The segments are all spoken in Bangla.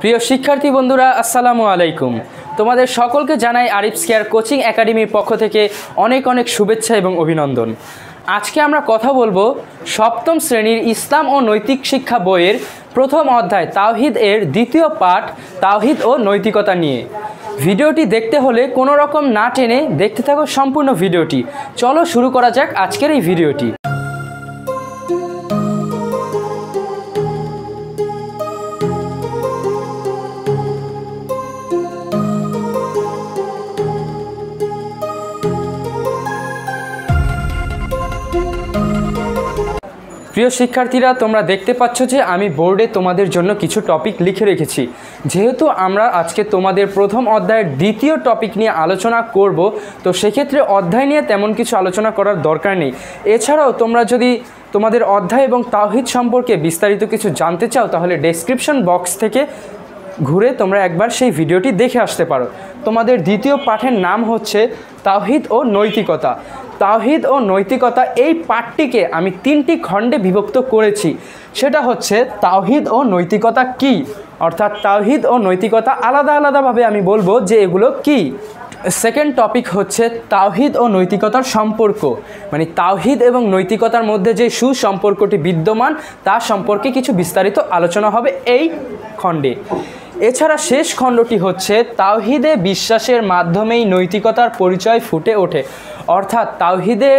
প্রিয় শিক্ষার্থী বন্ধুরা, আসসালামু আলাইকুম। তোমাদের সকলকে জানাই আরিফ স্কেয়ার কোচিং একাডেমির পক্ষ থেকে অনেক অনেক শুভেচ্ছা এবং অভিনন্দন। আজকে আমরা কথা বলব সপ্তম শ্রেণির ইসলাম ও নৈতিক শিক্ষা বইয়ের প্রথম অধ্যায় তাওহিদ এর দ্বিতীয় পাঠ, তাওহিদ ও নৈতিকতা নিয়ে। ভিডিওটি দেখতে হলে কোনো রকম না টেনে দেখতে থাকো সম্পূর্ণ ভিডিওটি। চলো শুরু করা যাক আজকের এই ভিডিওটি। প্রিয় শিক্ষার্থীরা, তোমরা দেখতে পাচ্ছ যে আমি বোর্ডে তোমাদের জন্য কিছু টপিক লিখে রেখেছি। যেহেতু আমরা আজকে তোমাদের প্রথম অধ্যায়ের দ্বিতীয় টপিক নিয়ে আলোচনা করব, তো সেক্ষেত্রে অধ্যায় নিয়ে তেমন কিছু আলোচনা করার দরকার নেই। এছাড়াও তোমরা যদি তোমাদের অধ্যায় এবং তাওহিদ সম্পর্কে বিস্তারিত কিছু জানতে চাও, তাহলে ডেসক্রিপশন বক্স থেকে ঘুরে তোমরা একবার সেই ভিডিওটি দেখে আসতে পারো। তোমাদের দ্বিতীয় পাঠের নাম হচ্ছে তাওহিদ ও নৈতিকতা। তাওহিদ ও নৈতিকতা এই পাঠটিকে আমি তিনটি খণ্ডে বিভক্ত করেছি। সেটা হচ্ছে তাওহিদ ও নৈতিকতা কি? অর্থাৎ তাওহিদ ও নৈতিকতা আলাদা আলাদাভাবে আমি বলব যে এগুলো কি? সেকেন্ড টপিক হচ্ছে তাওহিদ ও নৈতিকতার সম্পর্ক। মানে তাওহিদ এবং নৈতিকতার মধ্যে যে সুসম্পর্কটি বিদ্যমান তা সম্পর্কে কিছু বিস্তারিত আলোচনা হবে এই খণ্ডে। এছাড়া শেষ খণ্ডটি হচ্ছে, তাওহিদে বিশ্বাসের মাধ্যমেই নৈতিকতার পরিচয় ফুটে ওঠে। অর্থাৎ তাওহিদে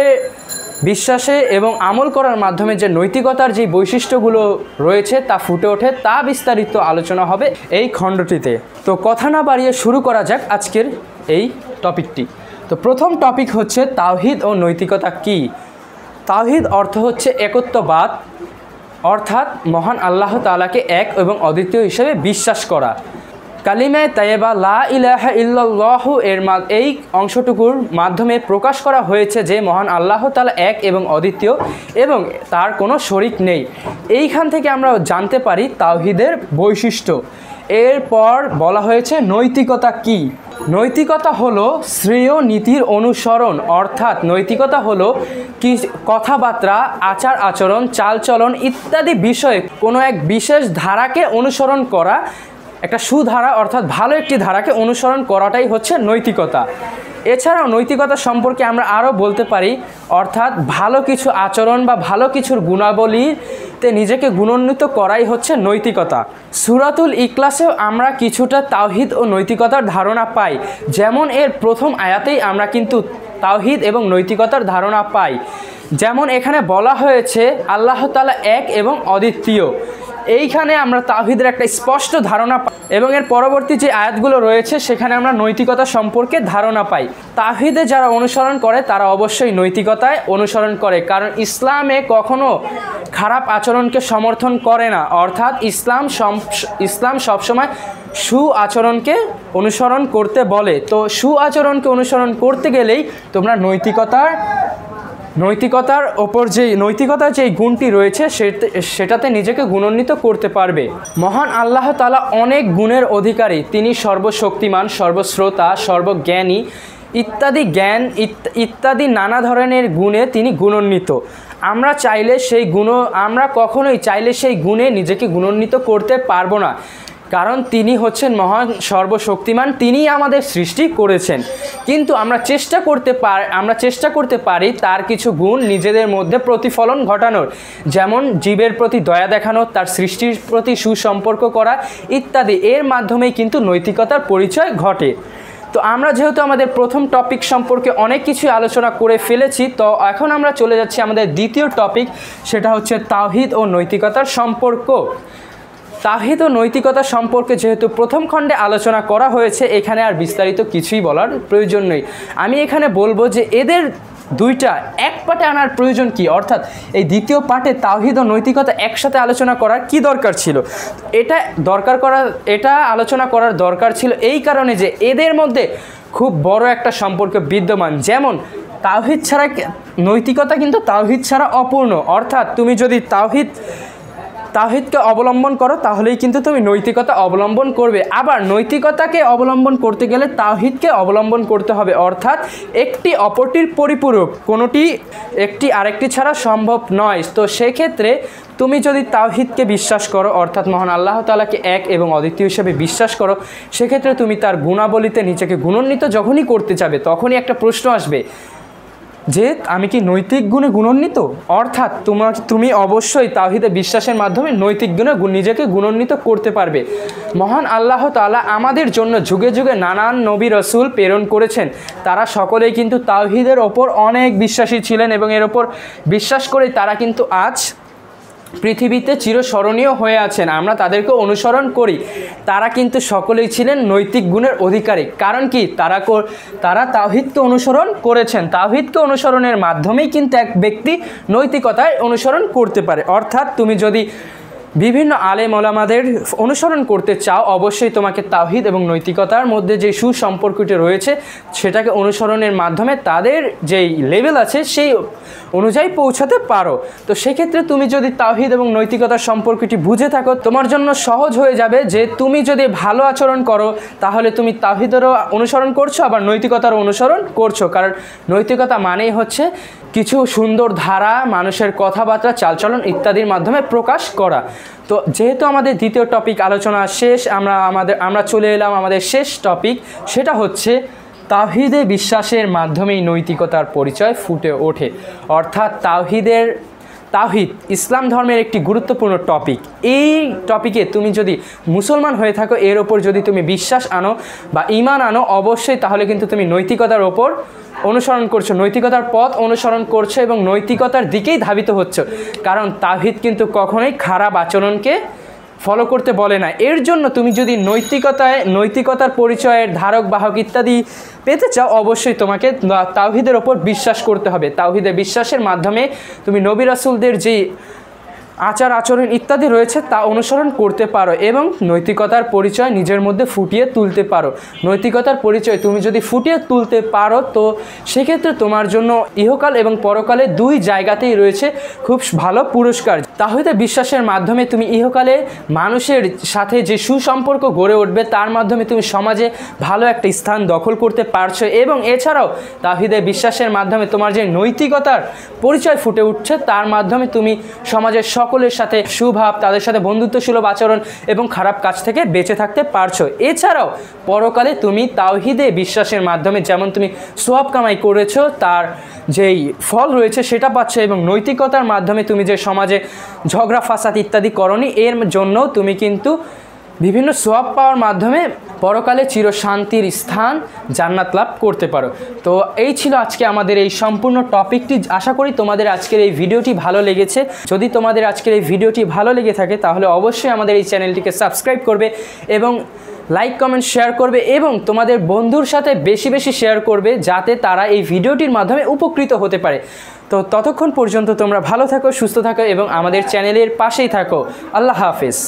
বিশ্বাসে এবং আমল করার মাধ্যমে যে নৈতিকতার যে বৈশিষ্ট্যগুলো রয়েছে তা ফুটে ওঠে, তা বিস্তারিত আলোচনা হবে এই খণ্ডটিতে। তো কথা না বাড়িয়ে শুরু করা যাক আজকের এই টপিকটি। তো প্রথম টপিক হচ্ছে, তাওহিদ ও নৈতিকতা কি? তাওহিদ অর্থ হচ্ছে একত্ববাদ অর্থাৎ মহান আল্লাহ তালাকে এক এবং অদ্বিতীয় হিসেবে বিশ্বাস করা। কালিমায় তাইবা লা ইলাহা ইল্লাল্লাহ এর এই অংশটুকুর মাধ্যমে প্রকাশ করা হয়েছে যে মহান আল্লাহ তালা এক এবং অদ্বিতীয় এবং তার কোনো শরিক নেই। এইখান থেকে আমরা জানতে পারি তাওহিদের বৈশিষ্ট্য। এরপর বলা হয়েছে নৈতিকতা কি? নৈতিকতা হলো শ্রেয় নীতির অনুসরণ, অর্থাৎ নৈতিকতা হলো কি, কথাবার্তা, আচার আচরণ, চালচলন ইত্যাদি বিষয়ে কোনো এক বিশেষ ধারাকে অনুসরণ করা, একটা সুধারা অর্থাৎ ভালো একটি ধারাকে অনুসরণ করাটাই হচ্ছে নৈতিকতা। এছাড়াও নৈতিকতা সম্পর্কে আমরা আরও বলতে পারি, অর্থাৎ ভালো কিছু আচরণ বা ভালো কিছুর গুণাবলীতে নিজেকে গুণান্বিত করাই হচ্ছে নৈতিকতা। সুরাতুল ইকলাসেও আমরা কিছুটা তাওহিদ ও নৈতিকতার ধারণা পাই। যেমন এর প্রথম আয়াতেই আমরা কিন্তু তাওহিদ এবং নৈতিকতার ধারণা পাই। যেমন এখানে বলা হয়েছে, আল্লাহ তালা এক এবং অদ্বিতীয়। এইখানে আমরা তাহিদের একটা স্পষ্ট ধারণা পাই এবং এর পরবর্তী যে আয়াতগুলো রয়েছে, সেখানে আমরা নৈতিকতা সম্পর্কে ধারণা পাই। তাহিদে যারা অনুসরণ করে, তারা অবশ্যই নৈতিকতায় অনুসরণ করে। কারণ ইসলামে কখনো খারাপ আচরণকে সমর্থন করে না। অর্থাৎ ইসলাম ইসলাম সবসময় সু আচরণকে অনুসরণ করতে বলে। তো সু আচরণকে অনুসরণ করতে গেলেই তোমরা নৈতিকতার নৈতিকতার ওপর যে নৈতিকতার যেই গুণটি রয়েছে সেটাতে নিজেকে গুণান্বিত করতে পারবে। মহান আল্লাহ তালা অনেক গুণের অধিকারী। তিনি সর্বশক্তিমান, সর্বশ্রোতা, সর্বজ্ঞানী ইত্যাদি জ্ঞান ইত্যাদি নানা ধরনের গুণে তিনি গুণান্বিত। আমরা চাইলে সেই গুণ, আমরা কখনোই চাইলে সেই গুণে নিজেকে গুণান্বিত করতে পারব না। কারণ তিনি হচ্ছেন মহান সর্বশক্তিমান, তিনিই আমাদের সৃষ্টি করেছেন। কিন্তু আমরা চেষ্টা করতে পার, আমরা চেষ্টা করতে পারি তার কিছু গুণ নিজেদের মধ্যে প্রতিফলন ঘটানোর। যেমন জীবের প্রতি দয়া দেখানো, তার সৃষ্টির প্রতি সুসম্পর্ক করা ইত্যাদি। এর মাধ্যমেই কিন্তু নৈতিকতার পরিচয় ঘটে। তো আমরা যেহেতু আমাদের প্রথম টপিক সম্পর্কে অনেক কিছু আলোচনা করে ফেলেছি, তো এখন আমরা চলে যাচ্ছি আমাদের দ্বিতীয় টপিক, সেটা হচ্ছে তাওহিদ ও নৈতিকতার সম্পর্ক। তাহিদ ও নৈতিকতা সম্পর্কে যেহেতু প্রথম খণ্ডে আলোচনা করা হয়েছে, এখানে আর বিস্তারিত কিছুই বলার প্রয়োজন নেই। আমি এখানে বলব যে এদের দুইটা এক পাটে আনার প্রয়োজন কি? অর্থাৎ এই দ্বিতীয় পাঠে তাহিদ ও নৈতিকতা একসাথে আলোচনা করার কি দরকার ছিল? এটা দরকার করা, এটা আলোচনা করার দরকার ছিল এই কারণে যে এদের মধ্যে খুব বড় একটা সম্পর্ক বিদ্যমান। যেমন তাওহিদ ছাড়া নৈতিকতা কিন্তু তাওহিদ ছাড়া অপূর্ণ। অর্থাৎ তুমি যদি তাওহিদ তাহিদকে অবলম্বন করো, তাহলেই কিন্তু তুমি নৈতিকতা অবলম্বন করবে। আবার নৈতিকতাকে অবলম্বন করতে গেলে তাহিদকে অবলম্বন করতে হবে। অর্থাৎ একটি অপরটির পরিপূরক, কোনোটি একটি আরেকটি ছাড়া সম্ভব নয়। তো সেক্ষেত্রে তুমি যদি তাওহিদকে বিশ্বাস করো, অর্থাৎ মহান আল্লাহ তালাকে এক এবং অদ্বিতীয় হিসেবে বিশ্বাস করো, সেক্ষেত্রে তুমি তার গুণাবলিতে নিজেকে গুণান্বিত যখনই করতে যাবে, তখনই একটা প্রশ্ন আসবে। যে আমি কি নৈতিক গুণে গুণান্বিত? অর্থাৎ তোমার তুমি অবশ্যই তাহিদে বিশ্বাসের মাধ্যমে নৈতিক গুণে নিজেকে গুণান্বিত করতে পারবে। মহান আল্লাহ তালা আমাদের জন্য যুগে যুগে নানান নবী রসুল প্রেরণ করেছেন। তারা সকলেই কিন্তু তাওহিদের ওপর অনেক বিশ্বাসী ছিলেন এবং এর ওপর বিশ্বাস করে তারা কিন্তু আজ পৃথিবীতে চিরস্মরণীয় হয়ে আছেন। আমরা তাদেরকে অনুসরণ করি। তারা কিন্তু সকলেই ছিলেন নৈতিক গুণের অধিকারী। কারণ কি? তারা তারা তাওহিদকে অনুসরণ করেছেন। তাওহিদকে অনুসরণের মাধ্যমেই কিন্তু এক ব্যক্তি নৈতিকতায় অনুসরণ করতে পারে। অর্থাৎ তুমি যদি বিভিন্ন আলেম ওলামাদের অনুসরণ করতে চাও, অবশ্যই তোমাকে তাওহিদ এবং নৈতিকতার মধ্যে যে সুসম্পর্কটি রয়েছে, সেটাকে অনুসরণের মাধ্যমে তাদের যেই লেভেল আছে, সেই অনুযায়ী পৌঁছাতে পারো। তো সেক্ষেত্রে তুমি যদি তাওহিদ এবং নৈতিকতার সম্পর্কটি বুঝে থাকো, তোমার জন্য সহজ হয়ে যাবে যে তুমি যদি ভালো আচরণ করো, তাহলে তুমি তাহিদেরও অনুসরণ করছ, আবার নৈতিকতার অনুসরণ করছ। কারণ নৈতিকতা মানেই হচ্ছে কিছু সুন্দর ধারা, মানুষের কথাবার্তা, চালচলন ইত্যাদির মাধ্যমে প্রকাশ করা। তো যেহেতু আমাদের দ্বিতীয় টপিক আলোচনা শেষ, আমরা আমাদের, আমরা চলে এলাম আমাদের শেষ টপিক সেটা হচ্ছে তাহিদে বিশ্বাসের মাধ্যমেই নৈতিকতার পরিচয় ফুটে ওঠে। অর্থাৎ তাওহিদের তাওহিদ, ইসলাম ধর্মের একটি গুরুত্বপূর্ণ টপিক এই টপিকে তুমি যদি মুসলমান হয়ে থাকো, এর ওপর যদি তুমি বিশ্বাস আনো বা ইমান আনো, অবশ্যই তাহলে কিন্তু তুমি নৈতিকতার ওপর অনুসরণ করছ, নৈতিকতার পথ অনুসরণ করছ এবং নৈতিকতার দিকেই ধাবিত হচ্ছ। কারণ তাহিদ কিন্তু কখনোই খারাপ আচরণকে ফলো করতে বলে না। এর জন্য তুমি যদি নৈতিকতায়, নৈতিকতার পরিচয়ের ধারক, বাহক ইত্যাদি পেতে চাও, অবশ্যই তোমাকে তাওহিদের ওপর বিশ্বাস করতে হবে। তাওহিদে বিশ্বাসের মাধ্যমে তুমি নবী রাসুলদের যে আচার, আচরণ ইত্যাদি রয়েছে তা অনুসরণ করতে পারো এবং নৈতিকতার পরিচয় নিজের মধ্যে ফুটিয়ে তুলতে পারো। নৈতিকতার পরিচয় তুমি যদি ফুটিয়ে তুলতে পারো তো সেক্ষেত্রে তোমার জন্য ইহকাল এবং পরকালে দুই জায়গাতেই রয়েছে খুব ভালো পুরস্কার। তাহলে বিশ্বাসের মাধ্যমে তুমি ইহকালে মানুষের সাথে যে সুসম্পর্ক গড়ে উঠবে তার মাধ্যমে তুমি সমাজে ভালো একটা স্থান দখল করতে পারছ এবং এছাড়াও তাহিদে বিশ্বাসের মাধ্যমে তোমার যে নৈতিকতার পরিচয় ফুটে উঠছে তার মাধ্যমে তুমি সমাজের সকলের সাথে সুভাব, তাদের সাথে বন্ধুত্ব সুলভ আচরণ এবং খারাপ কাজ থেকে বেঁচে থাকতে পারছ। এছাড়াও, পরকালে তুমি তাওহিদে বিশ্বাসের মাধ্যমে যেমন তুমি সোয়াব কামাই করেছ, তার যেই ফল রয়েছে সেটা পাচ্ছ এবং নৈতিকতার মাধ্যমে তুমি যে সমাজে ঝগড়া, ফাসাদ ইত্যাদি করনি, এর জন্য তুমি কিন্তু বিভিন্ন সোয়াব পাওয়ার মাধ্যমে পরকালে চিরশান্তির স্থান জান্নাত লাভ করতে পারো। তো এই ছিল আজকে আমাদের এই সম্পূর্ণ টপিকটি। আশা করি তোমাদের আজকের এই ভিডিওটি ভালো লেগেছে। যদি তোমাদের আজকের এই ভিডিওটি ভালো লেগে থাকে, তাহলে অবশ্যই আমাদের এই চ্যানেলটিকে সাবস্ক্রাইব করবে এবং লাইক, কমেন্ট, শেয়ার করবে এবং তোমাদের বন্ধুর সাথে বেশি বেশি শেয়ার করবে যাতে তারা এই ভিডিওটির মাধ্যমে উপকৃত হতে পারে। তো ততক্ষণ পর্যন্ত তোমরা ভালো থাকো, সুস্থ থাকো এবং আমাদের চ্যানেলের পাশেই থাকো। আল্লাহ হাফেজ।